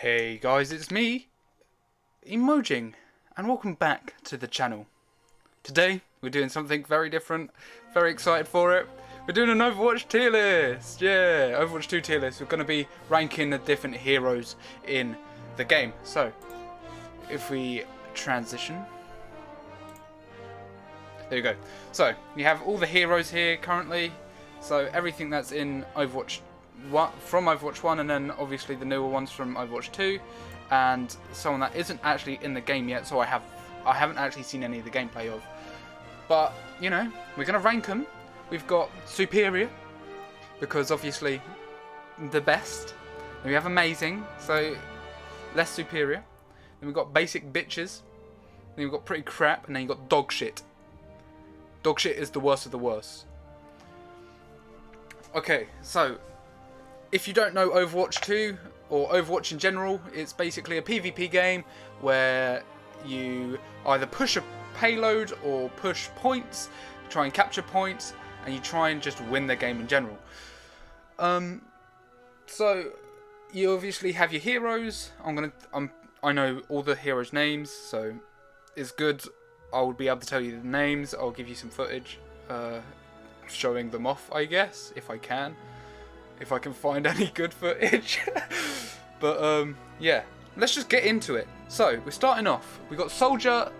Hey guys, it's me, Emojing, and welcome back to the channel. Today, we're doing something very different, very excited for it. We're doing an Overwatch tier list! Yeah, Overwatch 2 tier list. We're going to be ranking the different heroes in the game. So, if we transition. There you go. So, you have all the heroes here currently. So, everything that's in Overwatch one, from Overwatch 1 and then obviously the newer ones from Overwatch 2 and someone that isn't actually in the game yet so I have I haven't actually seen any of the gameplay of. But you know we're gonna rank them we've got superior because obviously the best. Then we have amazing so less superior. Then we've got basic bitches. Then we've got pretty crap and then you've got dog shit. Dog shit is the worst of the worst. Okay so if you don't know Overwatch 2 or Overwatch in general, it's basically a PvP game where you either push a payload or push points, try and capture points, and you try and just win the game in general. Um, so you obviously have your heroes. I'm gonna, I'm, I know all the heroes' names, so it's good. I will be able to tell you the names. I'll give you some footage uh, showing them off, I guess, if I can if I can find any good footage. but um, yeah, let's just get into it. So we're starting off. We got Soldier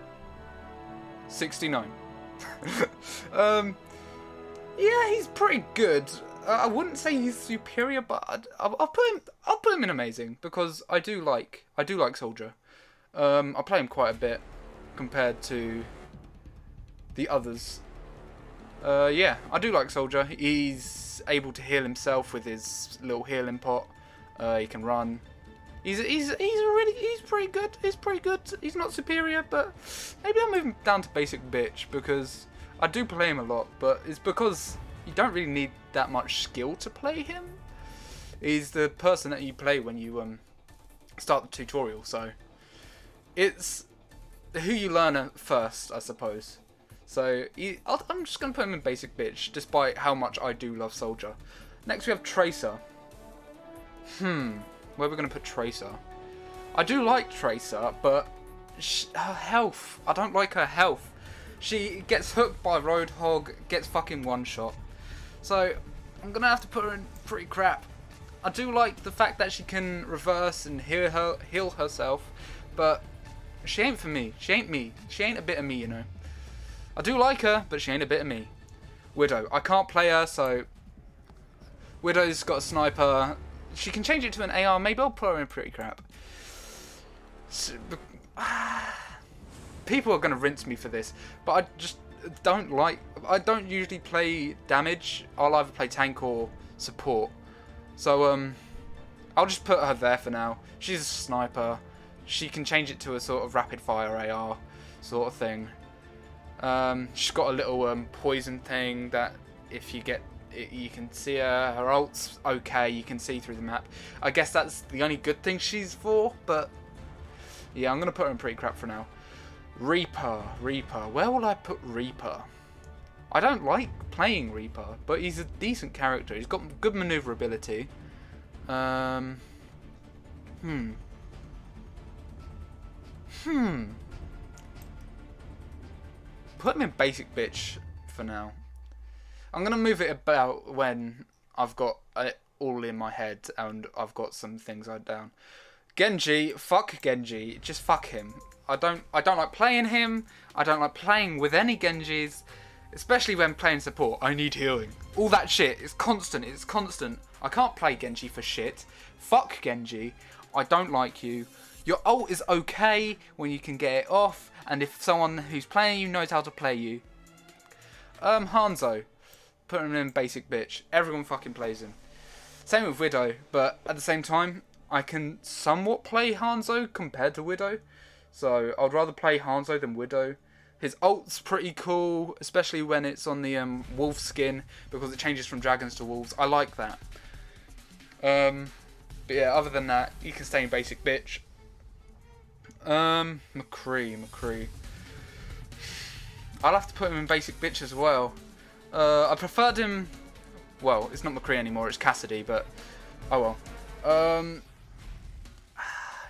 69. um, yeah, he's pretty good. I wouldn't say he's superior, but I'd, I'll, I'll, put him. I'll put him in amazing because I do like. I do like Soldier. Um, I play him quite a bit compared to the others. Uh, yeah, I do like Soldier. He's able to heal himself with his little healing pot. Uh, he can run. He's he's he's really he's pretty good. He's pretty good. He's not superior, but maybe I'll move him down to basic bitch because I do play him a lot. But it's because you don't really need that much skill to play him. He's the person that you play when you um start the tutorial. So it's who you learn first, I suppose. So he, I'm just going to put him in basic bitch, despite how much I do love Soldier. Next we have Tracer. Hmm, where are we going to put Tracer? I do like Tracer, but she, her health. I don't like her health. She gets hooked by Roadhog, gets fucking one shot. So I'm going to have to put her in pretty crap. I do like the fact that she can reverse and heal her heal herself, but she ain't for me. She ain't me. She ain't a bit of me, you know. I do like her, but she ain't a bit of me. Widow. I can't play her, so... Widow's got a sniper. She can change it to an AR. Maybe I'll put her in pretty crap. People are going to rinse me for this, but I just don't like... I don't usually play damage. I'll either play tank or support. So, um... I'll just put her there for now. She's a sniper. She can change it to a sort of rapid fire AR sort of thing. Um, she's got a little um, poison thing that if you get it, you can see her. Her ult's okay. You can see through the map. I guess that's the only good thing she's for. But yeah, I'm gonna put her in pretty crap for now. Reaper, Reaper. Where will I put Reaper? I don't like playing Reaper, but he's a decent character. He's got good maneuverability. Um, hmm. Hmm put him in basic bitch for now. I'm going to move it about when I've got it all in my head and I've got some things I down. Genji, fuck Genji, just fuck him. I don't I don't like playing him. I don't like playing with any Genjis, especially when playing support. I need healing. All that shit is constant. It's constant. I can't play Genji for shit. Fuck Genji. I don't like you. Your ult is okay when you can get it off and if someone who's playing you knows how to play you. Um, Hanzo. Put him in basic bitch. Everyone fucking plays him. Same with Widow, but at the same time, I can somewhat play Hanzo compared to Widow. So I'd rather play Hanzo than Widow. His ult's pretty cool, especially when it's on the um, wolf skin, because it changes from dragons to wolves. I like that. Um, but yeah, other than that, you can stay in basic bitch. Um, McCree, McCree. I'll have to put him in basic bitch as well. Uh, I preferred him. Well, it's not McCree anymore. It's Cassidy, but oh well. Um,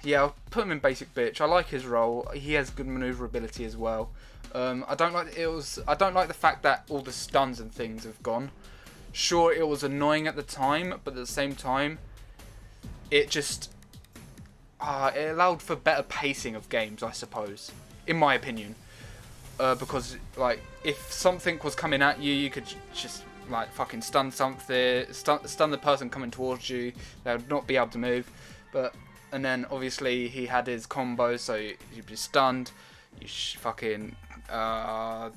yeah, I'll put him in basic bitch. I like his role. He has good maneuverability as well. Um, I don't like it was. I don't like the fact that all the stuns and things have gone. Sure, it was annoying at the time, but at the same time, it just uh, it allowed for better pacing of games, I suppose, in my opinion. Uh, because like if something was coming at you, you could just like fucking stun something, stun, stun the person coming towards you. They would not be able to move. But and then obviously he had his combo, so you'd be stunned. You fucking uh,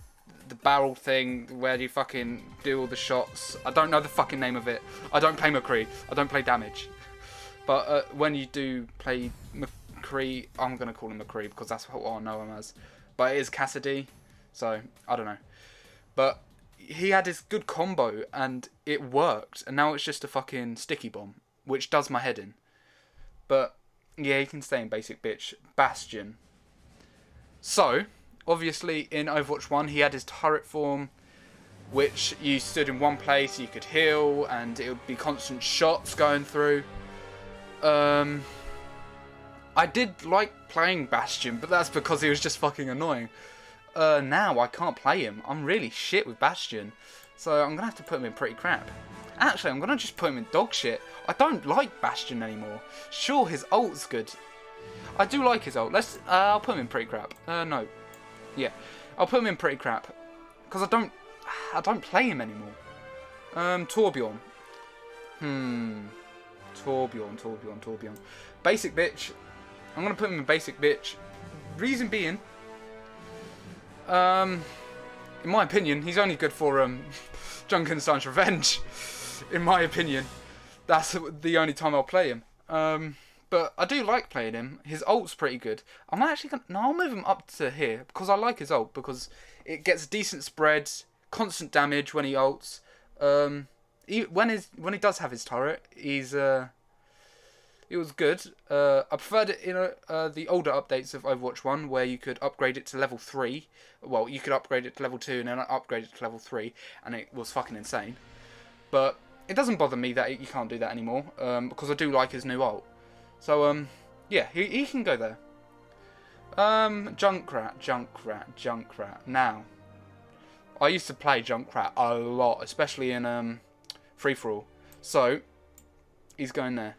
the barrel thing where do you fucking do all the shots. I don't know the fucking name of it. I don't play McCree. I don't play damage. But uh, when you do play McCree, I'm gonna call him McCree because that's what I know him as. But it is Cassidy, so I don't know. But he had his good combo and it worked, and now it's just a fucking sticky bomb, which does my head in. But yeah, he can stay in basic bitch. Bastion. So, obviously in Overwatch 1 he had his turret form which you stood in one place, you could heal, and it would be constant shots going through. Um, I did like playing Bastion, but that's because he was just fucking annoying. Uh, now I can't play him. I'm really shit with Bastion, so I'm gonna have to put him in pretty crap. Actually, I'm gonna just put him in dog shit. I don't like Bastion anymore. Sure, his ult's good. I do like his ult. Let's. Uh, I'll put him in pretty crap. Uh, no, yeah, I'll put him in pretty crap because I don't, I don't play him anymore. Um, Torbjorn. Hmm. Torbjorn, Torbjorn, Torbjorn. Basic bitch. I'm gonna put him in basic bitch. Reason being, um, in my opinion, he's only good for um, Junkenstein's Revenge. In my opinion, that's the only time I'll play him. Um, but I do like playing him. His ult's pretty good. I'm actually gonna no, I'll move him up to here because I like his ult because it gets decent spread, constant damage when he ults. Um, he, when his when he does have his turret, he's uh, it was good. Uh, I preferred it in uh, the older updates of Overwatch One, where you could upgrade it to level three. Well, you could upgrade it to level two and then upgrade it to level three, and it was fucking insane. But it doesn't bother me that you can't do that anymore um, because I do like his new ult. So, um, yeah, he, he can go there. Um, Junkrat, Junkrat, Junkrat. Now, I used to play Junkrat a lot, especially in um, Free For All. So, he's going there.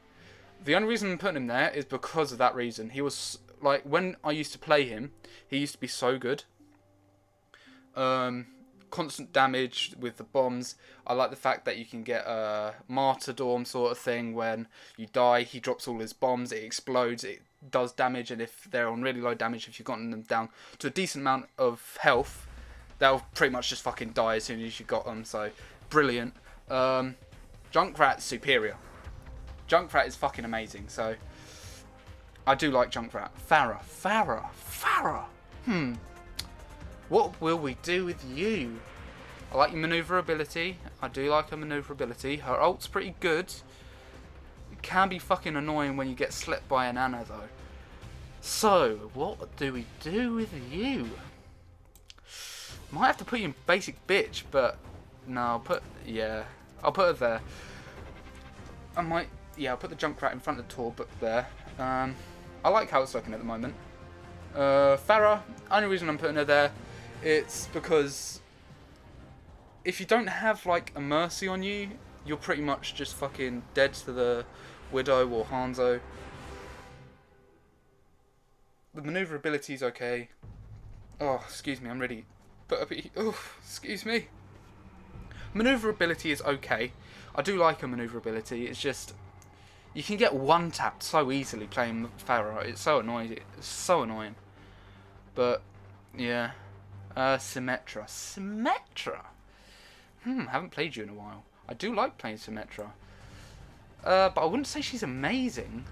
The only reason I'm putting him there is because of that reason. He was, like, when I used to play him, he used to be so good. Um, constant damage with the bombs. I like the fact that you can get a martyrdom sort of thing when you die. He drops all his bombs, it explodes, it does damage, and if they're on really low damage, if you've gotten them down to a decent amount of health, they'll pretty much just fucking die as soon as you got them. So brilliant. Um, Junkrat's superior. Junkrat is fucking amazing. So I do like Junkrat. Pharah, Pharah, Pharah. Hmm. What will we do with you? I like your maneuverability. I do like her maneuverability. Her ult's pretty good. It can be fucking annoying when you get slipped by an Ana though. So, what do we do with you? Might have to put you in basic bitch, but no, I'll put, yeah, I'll put her there. I might, yeah, I'll put the Junkrat in front of the tour book there. Um, I like how it's looking at the moment. Uh, Pharah, only reason I'm putting her there it's because if you don't have like a mercy on you, you're pretty much just fucking dead to the Widow or Hanzo. The maneuverability is okay. Oh, excuse me, I'm ready. But oh, excuse me. Maneuverability is okay. I do like a maneuverability. It's just you can get one tapped so easily playing Pharah. It's so annoying. It's so annoying. But yeah. Uh, Symmetra. Symmetra? Hmm, haven't played you in a while. I do like playing Symmetra. Uh, but I wouldn't say she's amazing.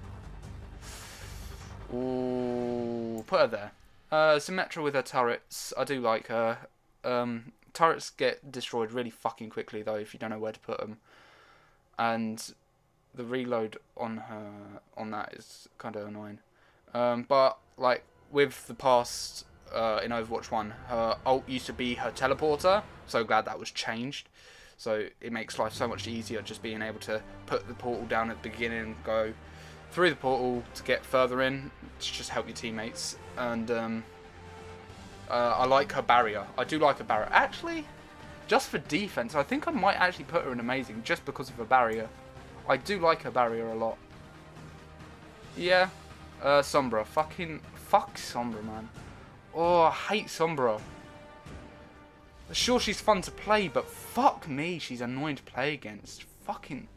Ooh, put her there. Uh, Symmetra with her turrets. I do like her. Um, turrets get destroyed really fucking quickly though if you don't know where to put them. And the reload on her on that is kind of annoying. Um, but like with the past uh, in Overwatch 1, her ult used to be her teleporter. So glad that was changed. So it makes life so much easier just being able to put the portal down at the beginning and go through the portal to get further in to just help your teammates. And um, uh, I like her barrier. I do like her barrier. Actually, just for defense, I think I might actually put her in amazing just because of her barrier. I do like her barrier a lot. Yeah, uh, Sombra. Fucking fuck Sombra, man. Oh, I hate Sombra. Sure, she's fun to play, but fuck me, she's annoying to play against. Fucking.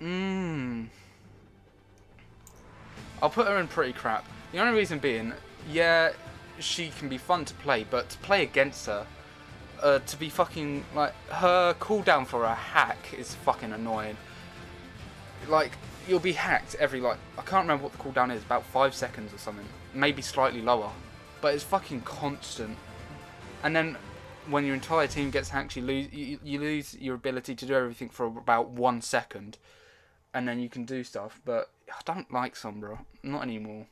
Mmm. I'll put her in pretty crap. The only reason being, yeah, she can be fun to play, but to play against her, uh, to be fucking like her cooldown for a hack is fucking annoying. Like you'll be hacked every like I can't remember what the cooldown is, about five seconds or something, maybe slightly lower, but it's fucking constant. And then when your entire team gets hacked, you lose you, you lose your ability to do everything for about one second, and then you can do stuff. But I don't like Sombra, not anymore.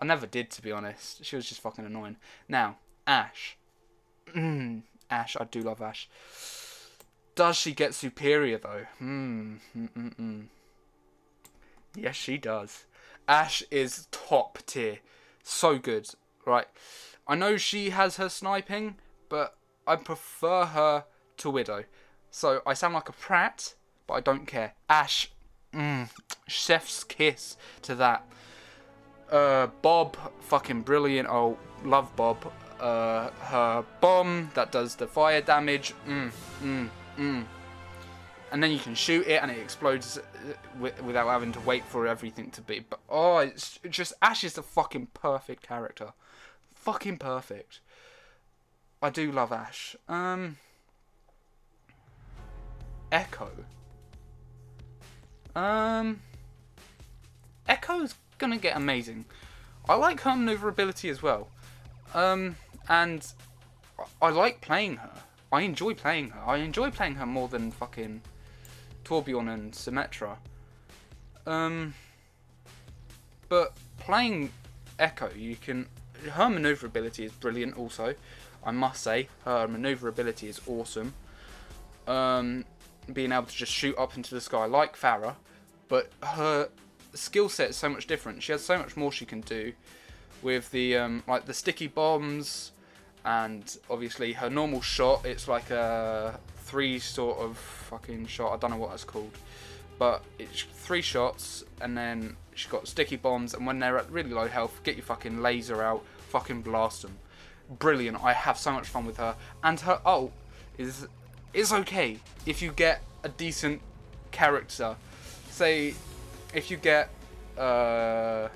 I never did, to be honest. She was just fucking annoying. Now, Ashe. Mm, Ashe, I do love Ashe. Does she get superior though? Hmm. Mm, mm, mm. Yes, she does. Ashe is top tier. So good. Right. I know she has her sniping, but I prefer her to Widow. So I sound like a prat, but I don't care. Ashe, chef's kiss to that. Uh, Bob, fucking brilliant. Oh, love Bob. Uh, her bomb that does the fire damage. Mm, mm, mm. And then you can shoot it and it explodes uh, without having to wait for everything to be. But oh, it's just Ashe is the fucking perfect character. Fucking perfect. I do love Ashe. Um, Echo. Um, Echo's gonna get amazing. I like her maneuverability as well. Um, and I like playing her. I enjoy playing her. I enjoy playing her more than fucking Torbjorn and Symmetra. Um, but playing Echo, you can. Her maneuverability is brilliant. Also, I must say, her maneuverability is awesome. Um, being able to just shoot up into the sky like Pharah, but her skill set is so much different. She has so much more she can do with the um, like the sticky bombs and obviously her normal shot. It's like a three sort of fucking shot. I don't know what that's called, but it's three shots and then she's got sticky bombs and when they're at really low health, get your fucking laser out, fucking blast them. Brilliant. I have so much fun with her and her ult is is okay if you get a decent character. Say if you get uh,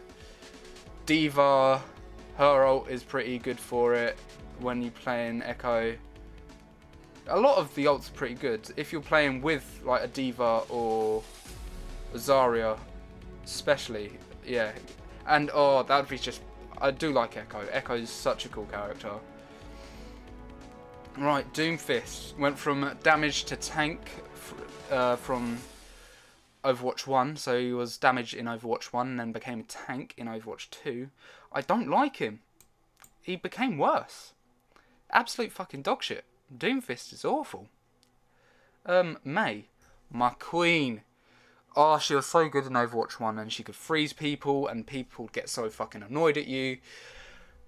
D.Va, her ult is pretty good for it when you play in Echo. A lot of the ults are pretty good. If you're playing with like a D.Va or a Zarya, especially, yeah. And oh, that would be just. I do like Echo. Echo is such a cool character. Right, Doomfist went from damage to tank uh, from Overwatch 1, so he was damaged in Overwatch 1 and then became a tank in Overwatch 2. I don't like him. He became worse. Absolute fucking dogshit. Doomfist is awful. Um, Mei, my queen. Oh, she was so good in Overwatch 1 and she could freeze people and people would get so fucking annoyed at you.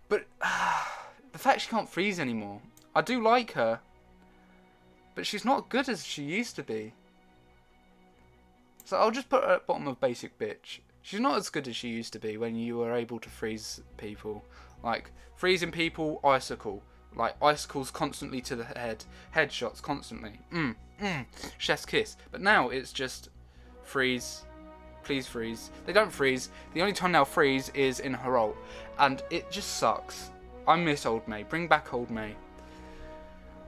But uh, the fact she can't freeze anymore. I do like her. But she's not good as she used to be. So I'll just put her at bottom of basic bitch. She's not as good as she used to be when you were able to freeze people. Like, freezing people, icicle. Like, icicles constantly to the head. Headshots constantly. Mmm, mmm, chef's kiss. But now it's just freeze, please freeze. They don't freeze. The only time they'll freeze is in her ult. And it just sucks. I miss Old Mei. Bring back Old Mei.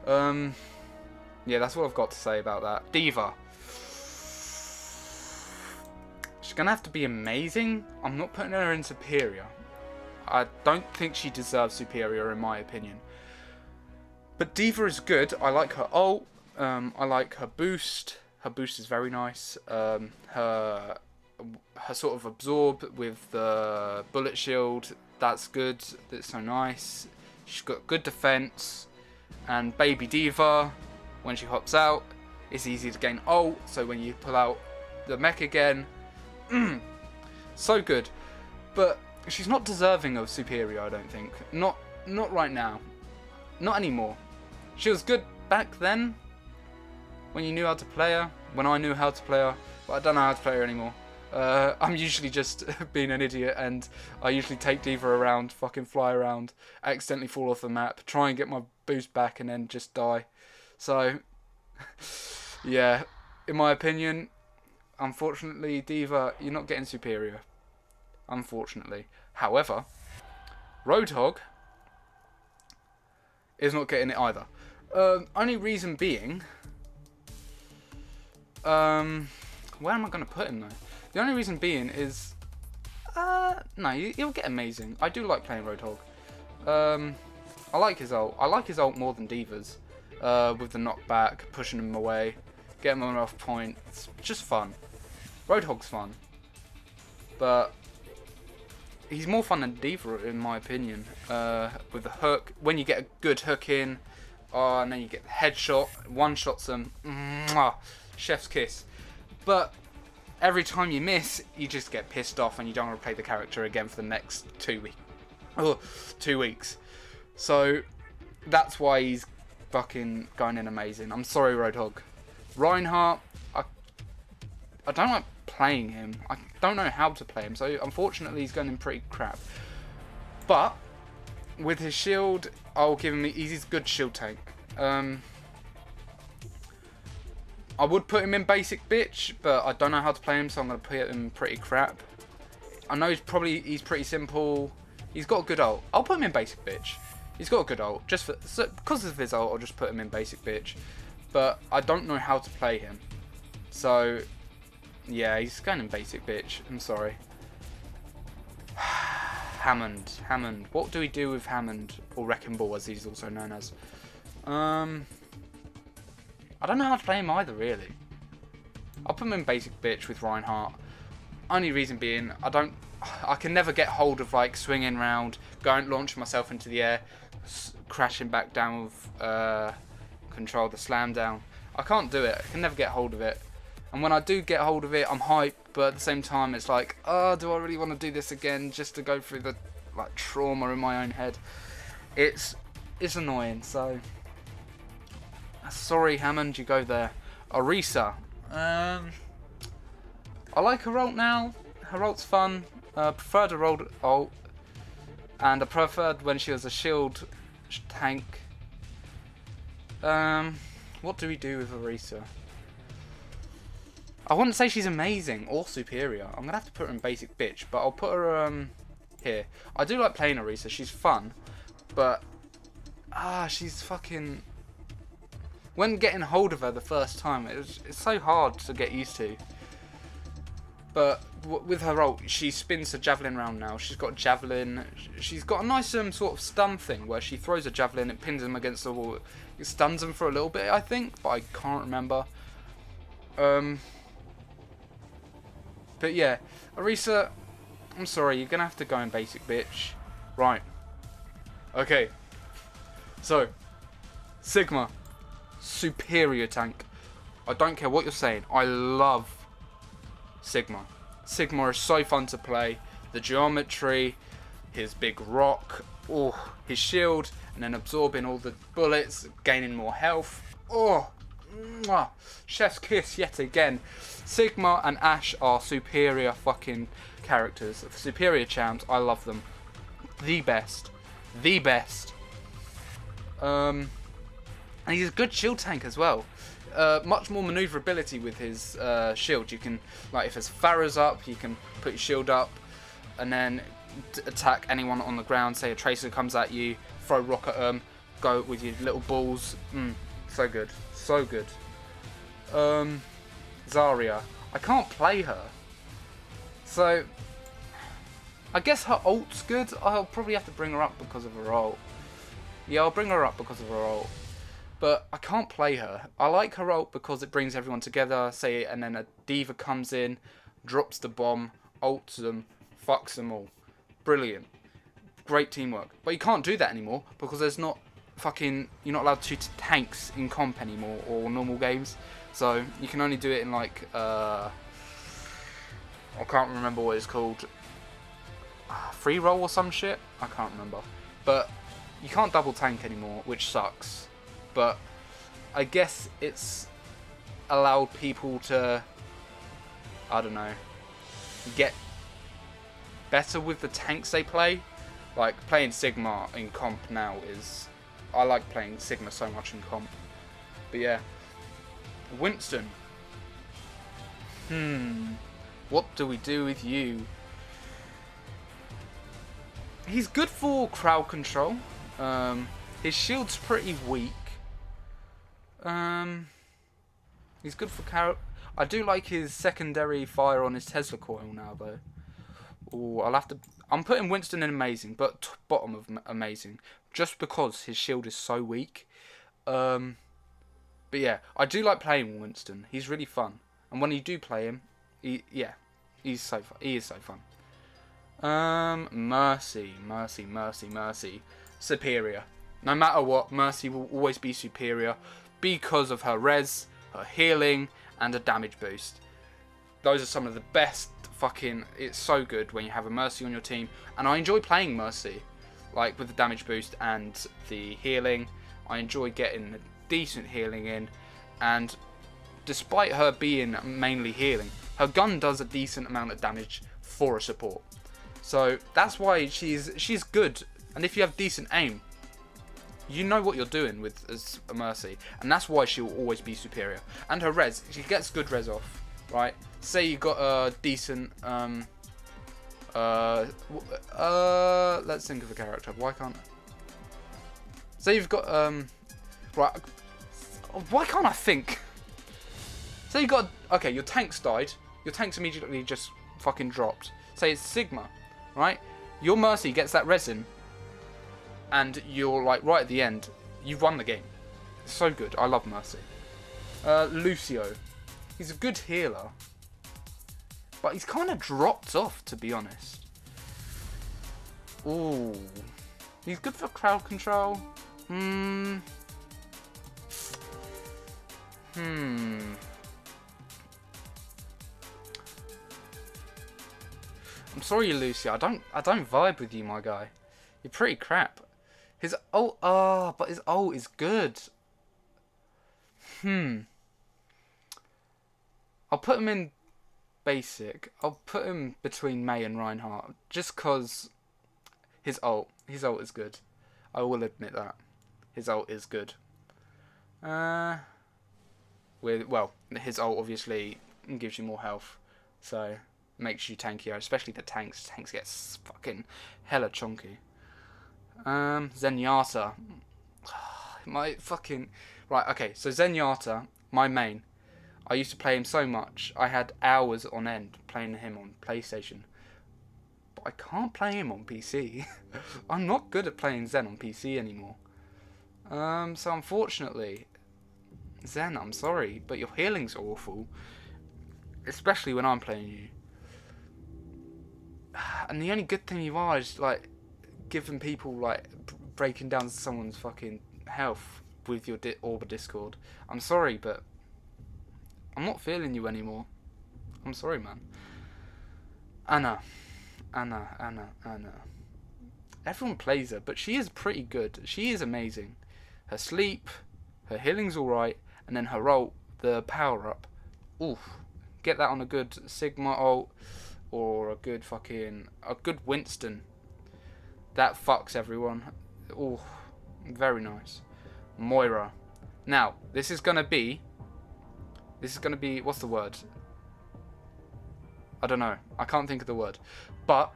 Um, yeah, that's what I've got to say about that. D.Va. She's going to have to be amazing. I'm not putting her in Superior. I don't think she deserves Superior in my opinion. But D.Va is good. I like her ult. Um, I like her boost. Her boost is very nice. Um, her her sort of absorb with the bullet shield. That's good. That's so nice. She's got good defense. And Baby D.Va, when she hops out, it's easy to gain ult. So when you pull out the mech again, So good. But she's not deserving of superior, I don't think. Not not right now. Not anymore. She was good back then when you knew how to play her, when I knew how to play her, but I don't know how to play her anymore. Uh, I'm usually just being an idiot and I usually take D.Va around, fucking fly around, accidentally fall off the map, try and get my boost back and then just die. So, yeah, in my opinion, unfortunately, D.Va, you're not getting superior. Unfortunately. However, Roadhog is not getting it either. Uh, only reason being, um, where am I going to put him though? The only reason being is, uh, no, he'll get amazing. I do like playing Roadhog. Um, I like his ult. I like his ult more than D.Va's. Uh, with the knockback, pushing him away, getting him off point. It's just fun. Roadhog's fun. But he's more fun than D.Va in my opinion. Uh, with the hook, when you get a good hook in, oh, and then you get the headshot, one shots them, mwah, chef's kiss. But every time you miss, you just get pissed off and you don't want to play the character again for the next two weeks. Oh, two weeks. So that's why he's fucking going in amazing. I'm sorry, Roadhog. Reinhardt, I, don't like playing him. I don't know how to play him, so unfortunately he's going in pretty crap. But with his shield, I'll give him. He's a good shield tank. Um, I would put him in basic bitch, but I don't know how to play him, so I'm gonna put him pretty crap. I know he's probably he's pretty simple. He's got a good ult. I'll put him in basic bitch. He's got a good ult. Just for so, because of his ult, I'll just put him in basic bitch. But I don't know how to play him, so yeah, he's going in basic bitch. I'm sorry. Hammond. Hammond. What do we do with Hammond? Or Wrecking Ball as he's also known as. Um, I don't know how to play him either, really. I'll put him in basic bitch with Reinhardt. Only reason being, I don't... I can never get hold of, like, swinging round, going, launching myself into the air, crashing back down with uh, control, the slam down. I can't do it. I can never get hold of it. And when I do get hold of it, I'm hyped, but at the same time, it's like, oh, do I really want to do this again just to go through the like trauma in my own head? It's it's annoying. So sorry, Hammond, you go there. Orisa, um, I like her ult now. Her ult's fun. Uh, preferred her ult, ult, and I preferred when she was a shield tank. Um, what do we do with Orisa? I wouldn't say she's amazing or superior. I'm gonna have to put her in basic bitch, but I'll put her um here. I do like playing Orisa. She's fun, but ah, she's fucking. When getting hold of her the first time, it was, it's so hard to get used to. But with her ult, she spins a javelin round now. She's got javelin. She's got a nice um, sort of stun thing where she throws a javelin, it pins them against the wall. It stuns them for a little bit, I think, but I can't remember. Um, but yeah, Orisa, I'm sorry, you're going to have to go in basic, bitch. Right. Okay. So, Sigma, superior tank. I don't care what you're saying. I love Sigma. Sigma is so fun to play. The geometry, his big rock, oh, his shield, and then absorbing all the bullets, gaining more health. Oh, mwah, chef's kiss yet again. Sigma and Ashe are superior fucking characters. Superior champs. I love them. The best. The best. Um, and he's a good shield tank as well. Uh, much more maneuverability with his uh, shield. You can, like, if there's Pharah's up, you can put your shield up and then attack anyone on the ground. Say a Tracer comes at you, throw rock at them, go with your little balls. Mm, so good. So good. Um, Zarya. I can't play her. So, I guess her ult's good. I'll probably have to bring her up because of her ult. Yeah, I'll bring her up because of her ult. But I can't play her. I like her ult because it brings everyone together, say, and then a D.Va comes in, drops the bomb, ults them, fucks them all. Brilliant. Great teamwork. But you can't do that anymore because there's not fucking... You're not allowed to tanks in comp anymore or normal games. So you can only do it in like uh, I can't remember what it's called. free roll or some shit. I can't remember. But you can't double tank anymore, which sucks. But I guess it's allowed people to, I don't know, get better with the tanks they play. Like playing Sigma in comp now is, I like playing Sigma so much in comp. But yeah, Winston. Hmm, what do we do with you? He's good for crowd control. Um, his shield's pretty weak. Um, he's good for car. I do like his secondary fire on his Tesla coil now, though. Oh, I'll have to. I'm putting Winston in amazing, but bottom of amazing, just because his shield is so weak. Um, but yeah, I do like playing Winston. He's really fun, and when you do play him, he yeah, he's so fun. He is so fun. Um, Mercy, Mercy, Mercy, Mercy. Superior. No matter what, Mercy will always be superior because of her res, her healing, and a damage boost. Those are some of the best fucking. It's so good when you have a Mercy on your team, and I enjoy playing Mercy, like with the damage boost and the healing. I enjoy getting decent healing in, and despite her being mainly healing, her gun does a decent amount of damage for a support. So that's why she's she's good. And if you have decent aim, you know what you're doing with as a Mercy, and that's why she will always be superior. And her res, she gets good res off, right? Say you got a decent, um, uh, uh, let's think of a character. Why can't? Say you've got, um, right? Why can't I think? Say you got, okay, your tanks died. Your tanks immediately just fucking dropped. Say it's Sigma right? Your Mercy gets that resin, and you're like right at the end, you've won the game. so good. I love Mercy. Uh, Lucio, he's a good healer, but he's kind of dropped off to be honest. Ooh, he's good for crowd control. Hmm. Hmm. I'm sorry, Lucy. I don't. I don't vibe with you, my guy. You're pretty crap. His ult. Ah, oh, but his ult is good. Hmm. I'll put him in basic. I'll put him between Mei and Reinhardt, just cause his ult. His ult is good. I will admit that. His ult is good. Uh. With well, his ult obviously gives you more health, so makes you tankier, especially the tanks. Tanks get fucking hella chunky. Um, Zenyatta. my fucking... Right, okay, so Zenyatta, my main. I used to play him so much. I had hours on end playing him on PlayStation. But I can't play him on PC. I'm not good at playing Zen on PC anymore. Um, so unfortunately, Zen, I'm sorry, but your healing's awful. Especially when I'm playing you and the only good thing you are is like giving people like breaking down someone's fucking health with your di- Orb Discord. I'm sorry, but I'm not feeling you anymore. I'm sorry, man. Ana. Ana, Ana, Ana. Everyone plays her, but she is pretty good. She is amazing. Her sleep, her healing's alright, and then her ult, the power up. Oof. Get that on a good Sigma ult or a good fucking a good Winston. That fucks everyone. Oh, very nice. Moira. Now, this is gonna be. This is gonna be what's the word? I don't know. I can't think of the word, but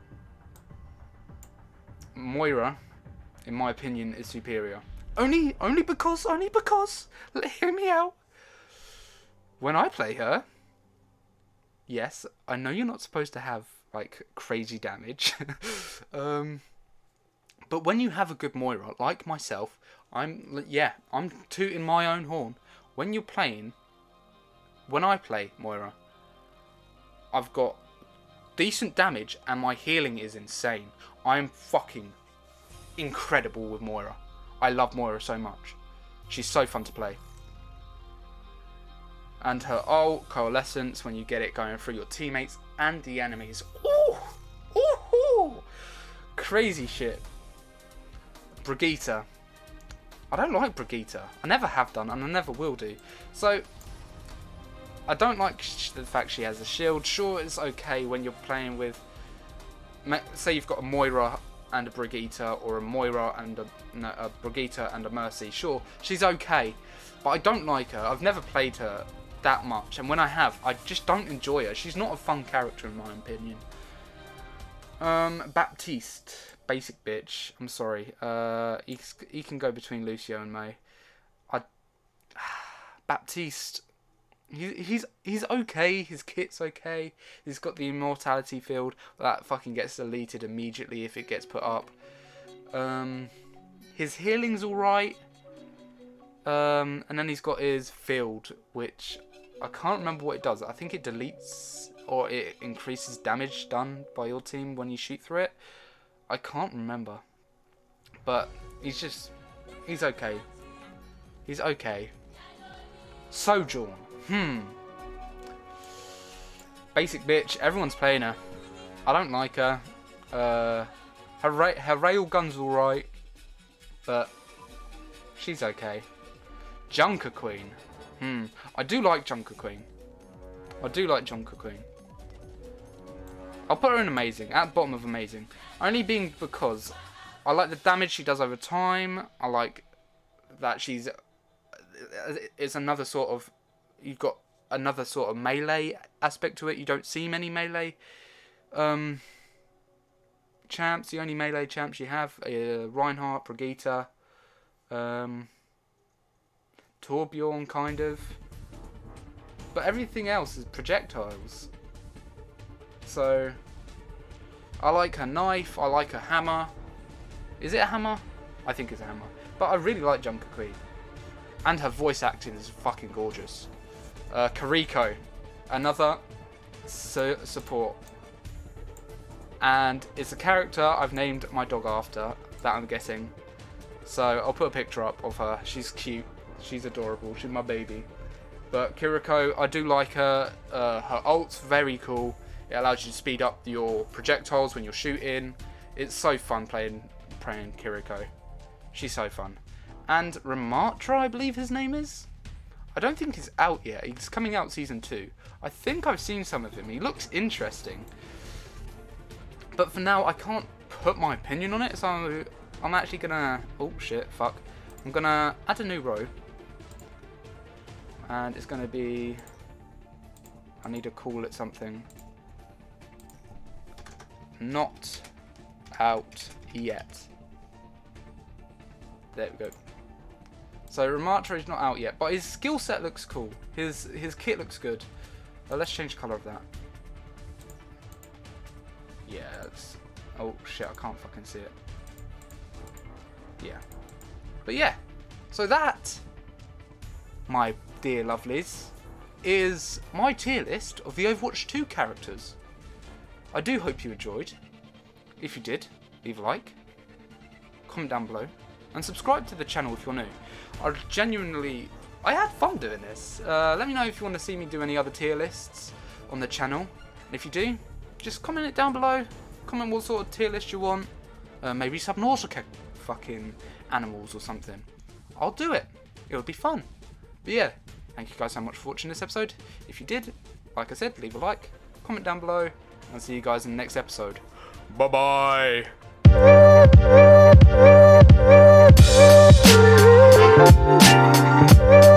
Moira, in my opinion, is superior. Only, only because, only because. Hear me out. When I play her, yes, I know you're not supposed to have like crazy damage. um, but when you have a good Moira, like myself, I'm yeah, I'm tooting my own horn. When you're playing, when I play Moira, I've got decent damage and my healing is insane. I'm fucking incredible with Moira. I love Moira so much. She's so fun to play and her ult, Coalescence, when you get it going through your teammates and the enemies. Ooh! Ooh! crazy shit. Brigitte. I don't like Brigitte. I never have done, and I never will do. So, I don't like the fact she has a shield. Sure, it's okay when you're playing with, say you've got a Moira and a Brigitte, or a Moira and a, no, a and a Mercy. Sure, she's okay, but I don't like her. I've never played her that much, and when I have, I just don't enjoy her. She's not a fun character in my opinion. Um, Baptiste, basic bitch. I'm sorry. Uh, he, he can go between Lucio and Mei. I Baptiste he, he's he's okay. His kit's okay. He's got the immortality field that fucking gets deleted immediately if it gets put up. Um, his healing's all right. Um, and then he's got his field, which I can't remember what it does. I think it deletes or it increases damage done by your team when you shoot through it. I can't remember, but he's just he's okay. He's okay. Sojourn. Hmm. Basic bitch. Everyone's playing her. I don't like her. Uh, her, ra her rail gun's alright. But she's okay. Junker Queen. Hmm. I do like Junker Queen. I do like Junker Queen. I'll put her in amazing, at the bottom of amazing. Only being because I like the damage she does over time. I like that she's it's another sort of you've got another sort of melee aspect to it. You don't see many melee um, champs. The only melee champs you have are Reinhardt, Brigitte, um, Torbjorn, kind of. But everything else is projectiles. So, I like her knife, I like her hammer. Is it a hammer? I think it's a hammer. But I really like Junker Queen. And her voice acting is fucking gorgeous. Uh, Kiriko, another su support. And it's a character I've named my dog after, that I'm guessing. So I'll put a picture up of her. She's cute. She's adorable. She's my baby. But Kiriko, I do like her. Uh, her ult's very cool. It allows you to speed up your projectiles when you're shooting. It's so fun playing, playing Kiriko. She's so fun. And Ramattra, I believe his name is? I don't think he's out yet. He's coming out season two. I think I've seen some of him. He looks interesting. But for now, I can't put my opinion on it, so I'm actually gonna... Oh, shit, fuck. I'm gonna add a new row. And it's gonna be... I need to call it something. Not out yet. There we go. So Ramattra is not out yet, but his skill set looks cool. His his kit looks good. Uh, let's change the colour of that. Yeah, it's... Oh shit, I can't fucking see it. Yeah. But yeah, so that, my dear lovelies, is my tier list of the Overwatch 2 characters. I do hope you enjoyed. If you did, leave a like, comment down below, and subscribe to the channel if you're new. I genuinely, I had fun doing this. Uh, let me know if you want to see me do any other tier lists on the channel. And if you do, just comment it down below. Comment what sort of tier list you want. Uh, maybe Subnautica fucking animals or something. I'll do it. It'll be fun. But yeah, thank you guys so much for watching this episode. If you did, like I said, leave a like, comment down below, and I'll see you guys in the next episode. Bye bye. Thank